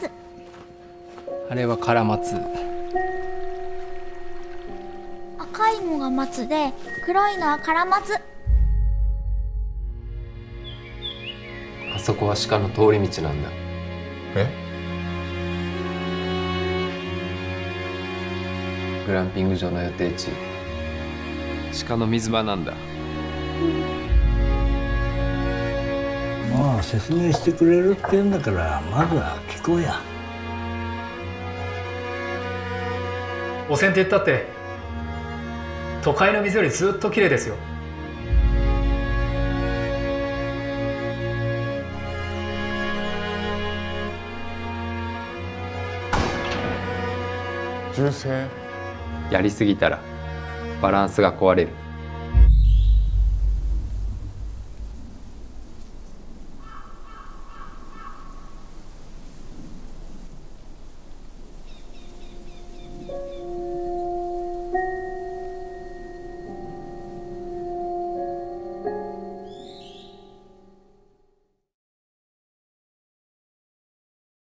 松あれはカラマツ。赤いのが松で黒いのはカラマツ。あそこは鹿の通り道なんだ。え？グランピング場の予定地。鹿の水場なんだ。まあ説明してくれるって言うんだからまずは聞こうや。汚染って言ったって都会の水よりずっと綺麗ですよ。銃声やりすぎたらバランスが壊れる